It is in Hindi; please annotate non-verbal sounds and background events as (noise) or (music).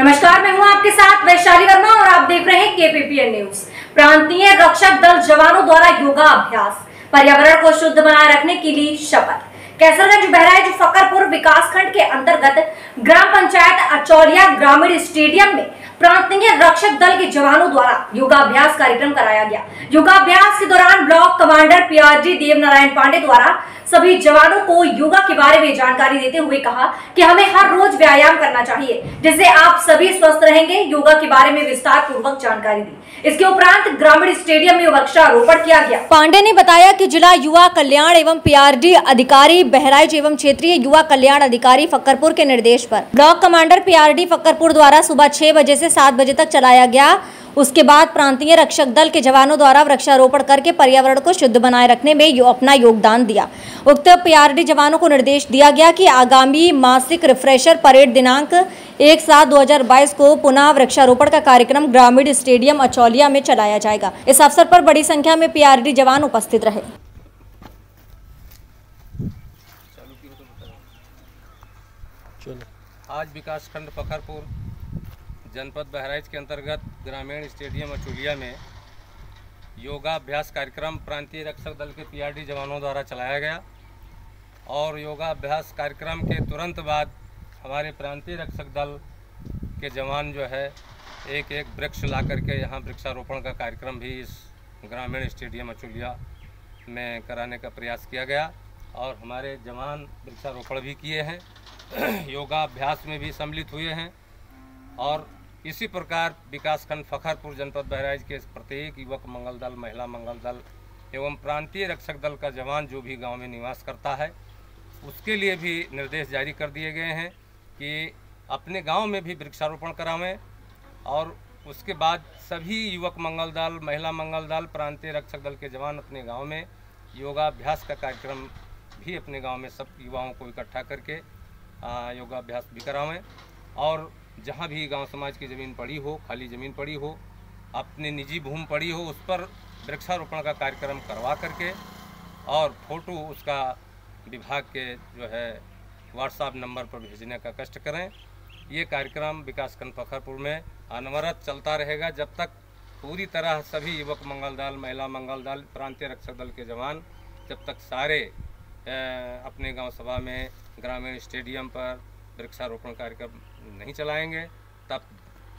नमस्कार, मैं हूँ आपके साथ वैशाली वर्मा और आप देख रहे हैं केपीपीएन न्यूज़ प्रांतीय रक्षक दल जवानों द्वारा योगा अभ्यास पर्यावरण को शुद्ध बनाए रखने के लिए शपथ। कैसरगंज बहराइच फकरपुर विकास खंड के अंतर्गत ग्राम पंचायत अचौलिया ग्रामीण स्टेडियम में प्रांतीय रक्षक दल के जवानों द्वारा योगाभ्यास कार्यक्रम कराया गया। योगाभ्यास के दौरान block commander PRG Dev Narayan Pandey द्वारा सभी जवानों को योगा के बारे में जानकारी देते हुए कहा कि हमें हर रोज व्यायाम करना चाहिए, जिससे आप सभी स्वस्थ रहेंगे। योगा के बारे में विस्तार पूर्वक जानकारी दी। इसके उपरांत ग्रामीण स्टेडियम में वृक्षारोपण किया गया। पांडे ने बताया की जिला युवा कल्याण एवं पीआरडी अधिकारी, बहराइच एवं क्षेत्रीय युवा कल्याण अधिकारी फक्करपुर के निर्देश पर। ब्लॉक कमांडर पीआरडी फक्करपुर द्वारा सुबह छह बजे से सात बजे तक चलाया गया उसके बाद प्रांतीय रक्षक दल के जवानों द्वारा वृक्षारोपण करके पर्यावरण को शुद्ध बनाए रखने में यो अपना योगदान दिया। उक्त पीआरडी जवानों को निर्देश दिया गया कि आगामी मासिक रिफ्रेशर परेड दिनांक एक सात दो हज़ार बाईस को पुनः वृक्षारोपण का कार्यक्रम ग्रामीण स्टेडियम अचौलिया में चलाया जाएगा। इस अवसर पर बड़ी संख्या में पीआरडी जवान उपस्थित रहे। आज विकासखंड फखरपुर जनपद बहराइच के अंतर्गत ग्रामीण स्टेडियम अचुलिया में योगाभ्यास कार्यक्रम प्रांतीय रक्षक दल के पीआरडी जवानों द्वारा चलाया गया और योगाभ्यास कार्यक्रम के तुरंत बाद हमारे प्रांतीय रक्षक दल के जवान जो है एक एक वृक्ष ला करके यहाँ वृक्षारोपण का कार्यक्रम भी इस ग्रामीण स्टेडियम अचुलिया में कराने का प्रयास किया गया और हमारे जवान वृक्षारोपण भी किए हैं। (clears throat) योगाभ्यास में भी सम्मिलित हुए हैं और इसी प्रकार विकासखंड फखरपुर जनपद बहराइच के प्रत्येक युवक मंगल दल, महिला मंगल दल एवं प्रांतीय रक्षक दल का जवान जो भी गाँव में निवास करता है, उसके लिए भी निर्देश जारी कर दिए गए हैं कि अपने गाँव में भी वृक्षारोपण करावें और उसके बाद सभी युवक मंगल दल, महिला मंगल दल, प्रांतीय रक्षक दल के जवान अपने गाँव में योगाभ्यास का कार्यक्रम भी अपने गाँव में सब युवाओं को इकट्ठा करके योगाभ्यास भी करावें और जहाँ भी गाँव समाज की ज़मीन पड़ी हो, खाली ज़मीन पड़ी हो, अपने निजी भूमि पड़ी हो, उस पर वृक्षारोपण का कार्यक्रम करवा करके और फ़ोटो उसका विभाग के जो है व्हाट्सएप नंबर पर भेजने का कष्ट करें। ये कार्यक्रम विकासखंड फखरपुर में अनवरत चलता रहेगा जब तक पूरी तरह सभी युवक मंगल दल, महिला मंगल दल, प्रांतीय रक्षक दल के जवान जब तक सारे अपने गाँव सभा में, ग्रामीण स्टेडियम पर वृक्षारोपण कार्यक्रम नहीं चलाएँगे तब